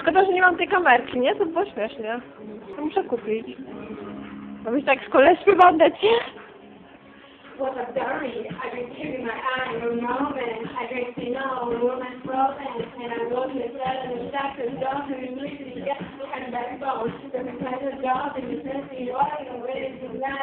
Szkoda, że nie mam tej kamerki, nie? To było śmiesznie. To muszę kupić. Bo mi tak z kolei śpiewam decie. What I've done, I drink tears my eye, no moment. I drink to know, a woman's broken, and I go to the cell and the doctor's dog, and he's literally just behind the backbone. The professor's dog, and he says to you, what are you waiting to lie?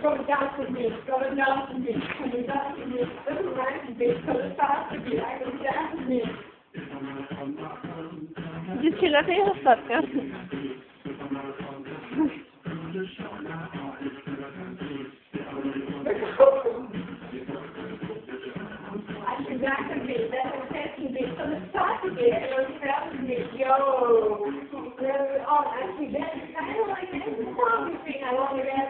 Me, go down to me, down to me, down to me, right to me, to me, I go down to me. Dzisiaj lepiej jest ostatnio. I should not have been, that was testing me, so the start of it, it was telling me, yo, oh, actually, that's kind of like, that's the song thing I want to get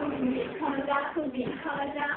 you're just a natural, I'm going to worry. Your face.